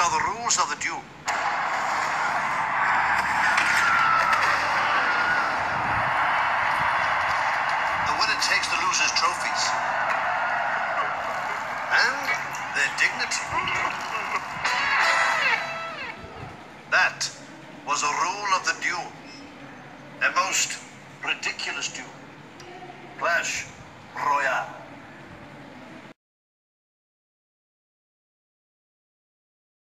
are the rules of the duel. The winner takes the loser's trophies. And their dignity. That was a rule of the duel. A most ridiculous duel. Clash